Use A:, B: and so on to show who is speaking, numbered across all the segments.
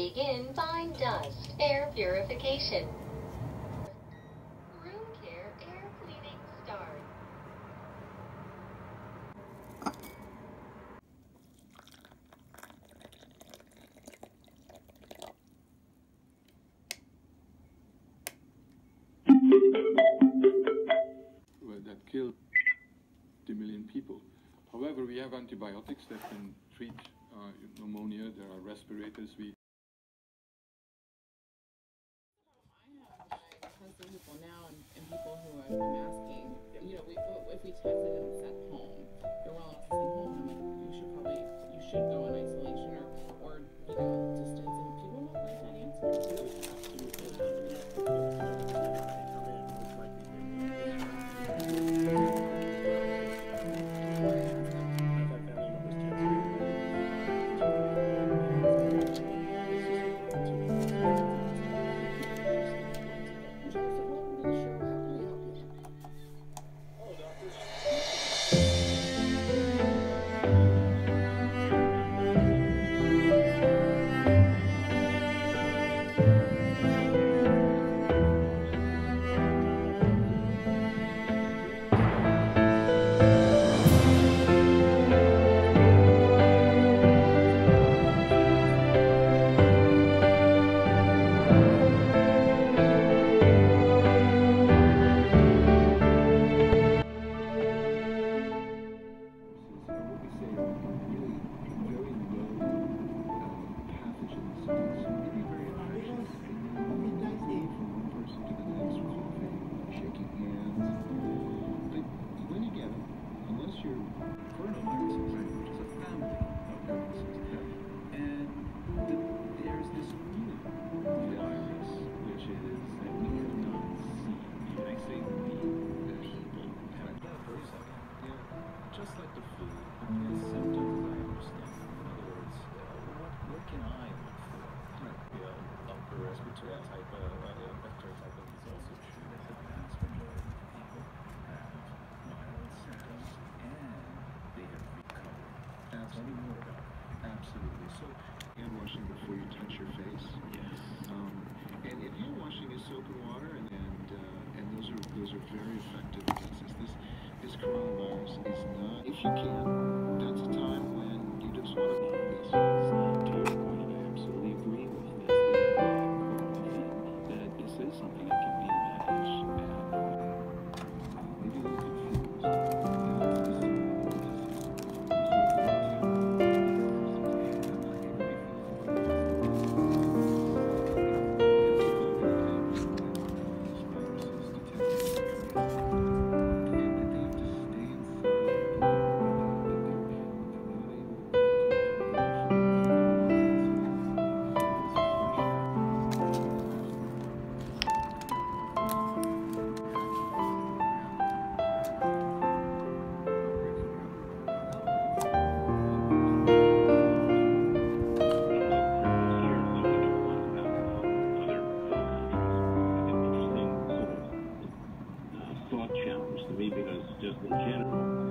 A: Begin fine dust air purification. Room care air cleaning start.
B: well, that killed a million people. However, we have antibiotics that can treat uh, pneumonia. There are respirators. We
C: I have like testing people now and, and people who are I'm asking, you know, if we tested
D: Tell me more about it. Absolutely. So, hand washing before you touch your face. Yes. Um, and, and hand washing is soap and water, and and, uh, and those are those are very effective against this. This this coronavirus is not. If you can, just in general.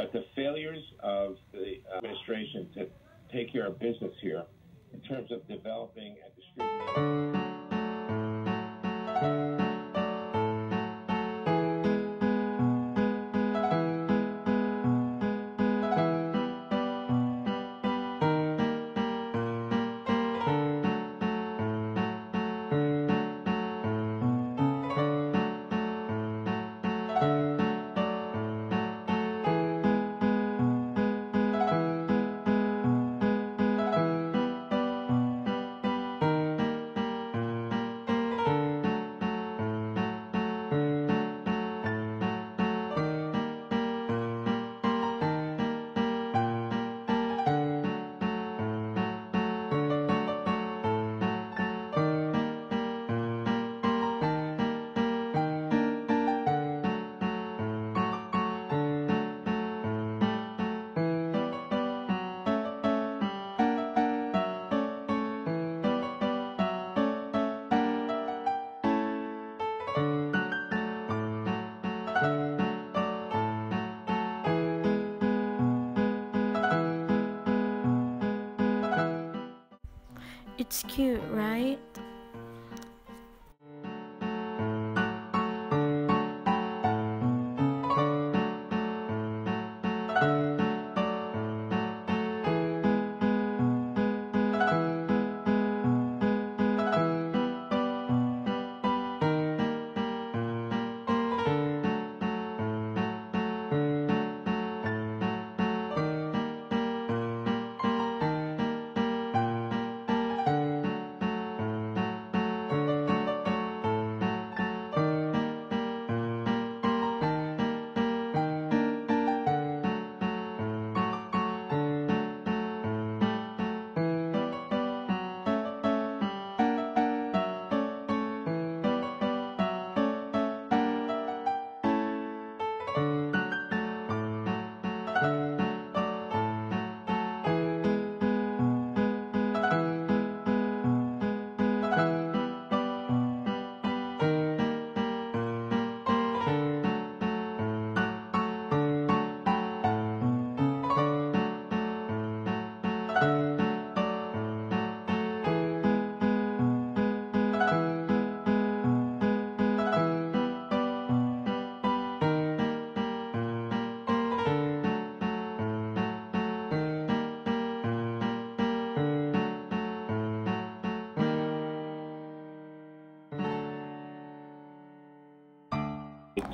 E: But the failures of the administration to take care of business here in terms of developing and distributing.
F: It's cute, right?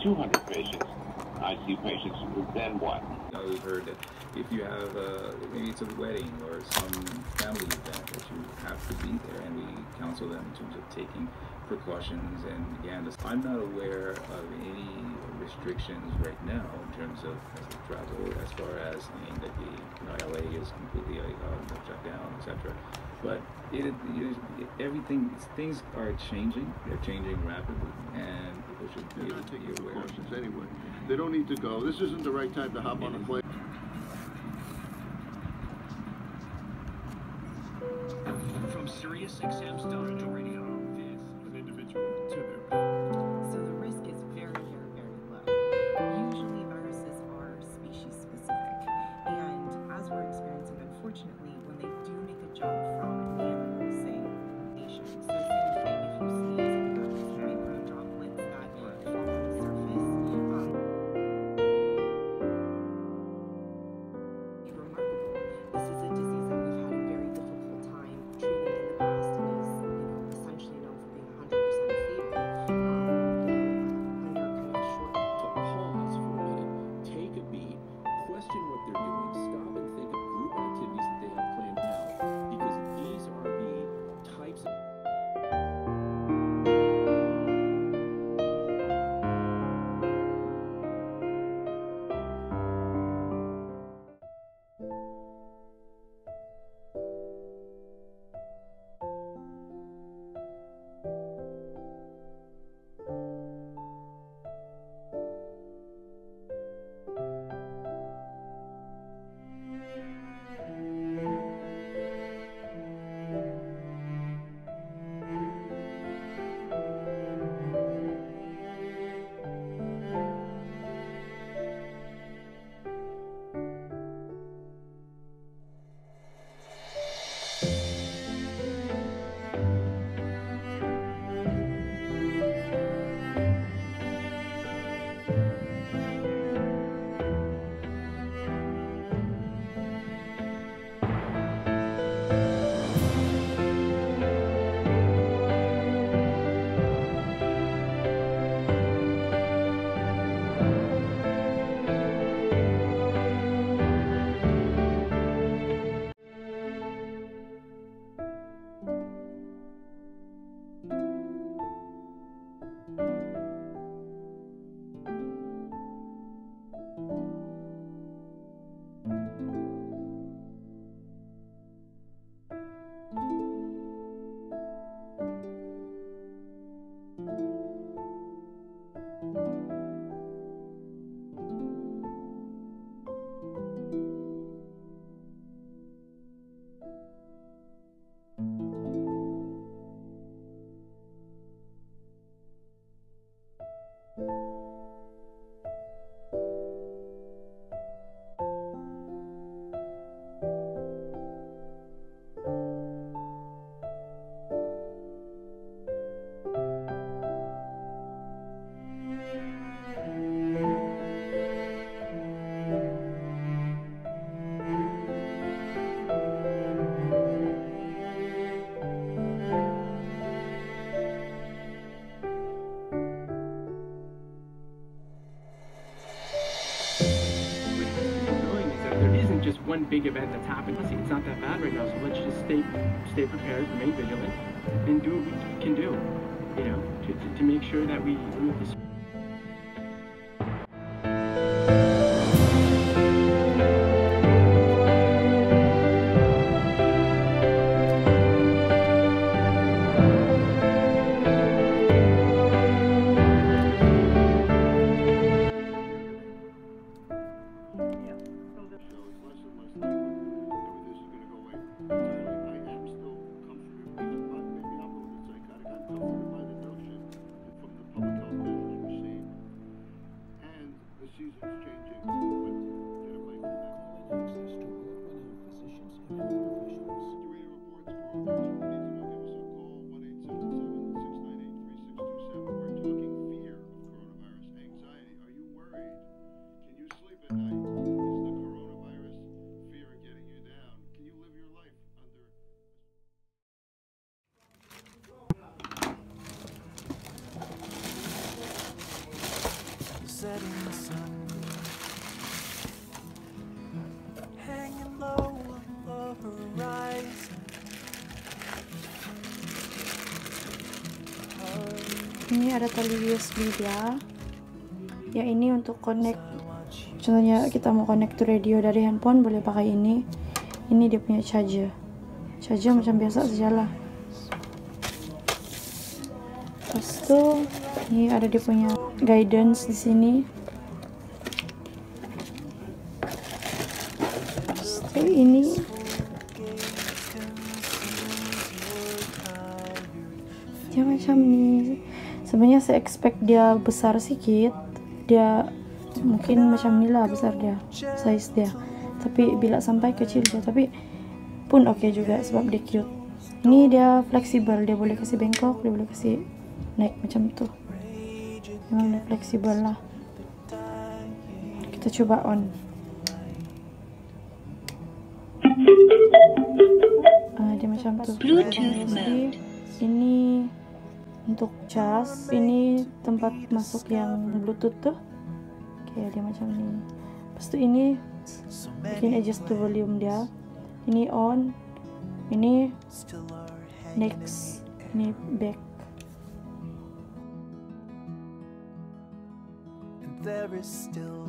E: 200 patients, ICU patients, then what?
C: Always heard that if you have a, maybe it's a wedding or some family event that you have to be there and we counsel them in terms of taking precautions and again I'm not aware of any restrictions right now in terms of travel as far as saying that the you know, LA is completely uh, shut down etc but it, it is everything things are changing. They're changing rapidly. And
G: They're not taking precautions anyway. They don't need to go. This isn't the right time to hop on a plane.
H: From SiriusXM's Doctor Radio,
I: one big event that's happened. See, it's not that bad right now, so let's just stay stay prepared, remain vigilant, and do what we can do, you know, to, to, to make sure that we remove this.
F: Ini ada tali USB dia. Ya ini untuk connect. Contohnya kita mau connect to radio dari handphone boleh pakai ini. Ini dia punya charger. Charger macam biasa saja lah. Terus tuh ini ada dia punya guidance di sini. Ini. Dia macam ni sebenarnya saya expect dia besar sedikit dia mungkin macam ni lah besar dia size dia. Tapi bila sampai kecil dia tapi pun oke okay juga sebab dia cute. Ini dia fleksibel dia boleh kasih bengkok dia boleh kasih naik macam tu. Memang dia fleksibel lah. Kita coba on. Uh, dia macam tu.
A: Bluetooth mode.
F: ini untuk cas ini tempat masuk yang bluetooth tuh. Kayak dia macam ni lepas tu ini bikin adjust to volume dia. Ini on ini next ini back.
J: There is still